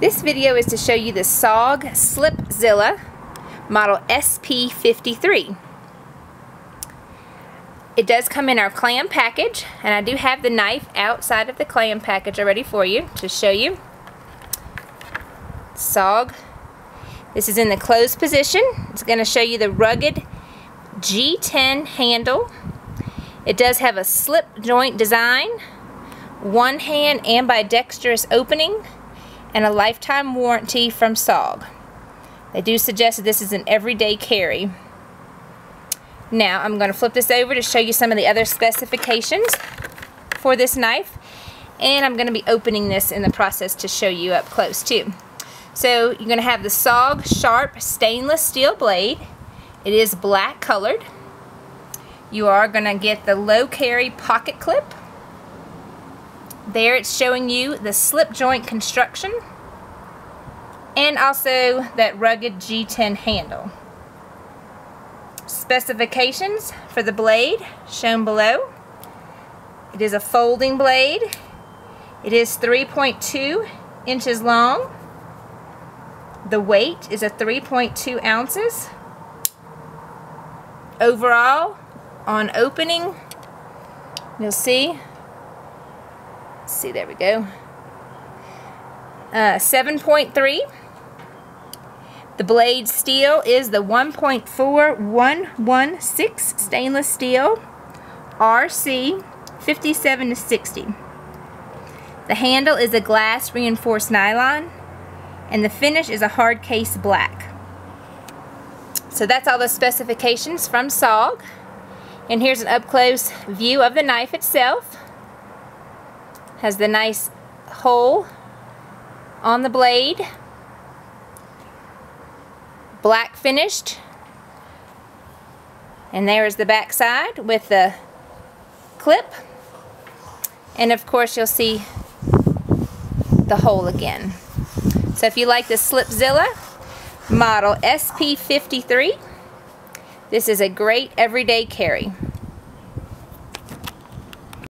This video is to show you the SOG Slipzilla model SP53. It does come in our clam package and I do have the knife outside of the clam package already for you to show you. SOG. This is in the closed position. It's going to show you the rugged G10 handle. It does have a slip joint design, one hand ambidextrous opening, and a lifetime warranty from SOG. They do suggest that this is an everyday carry. Now I'm going to flip this over to show you some of the other specifications for this knife and I'm going to be opening this in the process to show you up close too. So you're going to have the SOG Sharp stainless steel blade. It is black colored. You are going to get the low carry pocket clip. There it's showing you the slip joint construction and also that rugged G10 handle. Specifications for the blade shown below. It is a folding blade. It is 3.2 inches long. The weight is a 3.2 ounces. Overall, on opening, you'll see, see there we go, uh, 7.3. The blade steel is the 1.4116 stainless steel RC 57 to 60. The handle is a glass reinforced nylon and the finish is a hard case black. So that's all the specifications from SOG. And here's an up-close view of the knife itself. Has the nice hole on the blade. Black finished. And there is the back side with the clip. And of course you'll see the hole again. So if you like the Slipzilla model SP53, this is a great everyday carry.